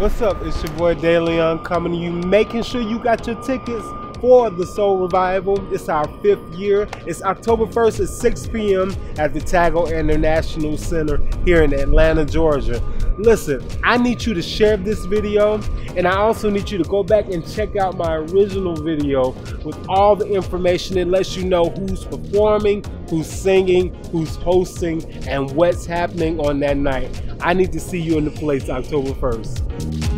What's up? It's your boy DeLeon coming to you, making sure you got your tickets for the Soul Revival. It's our fifth year. It's October 1st at 6 p.m. at the Tago International Center here in Atlanta, Georgia. Listen, I need you to share this video and I also need you to go back and check out my original video with all the information that lets you know who's performing, who's singing, who's hosting, and what's happening on that night. I need to see you in the place October 1st.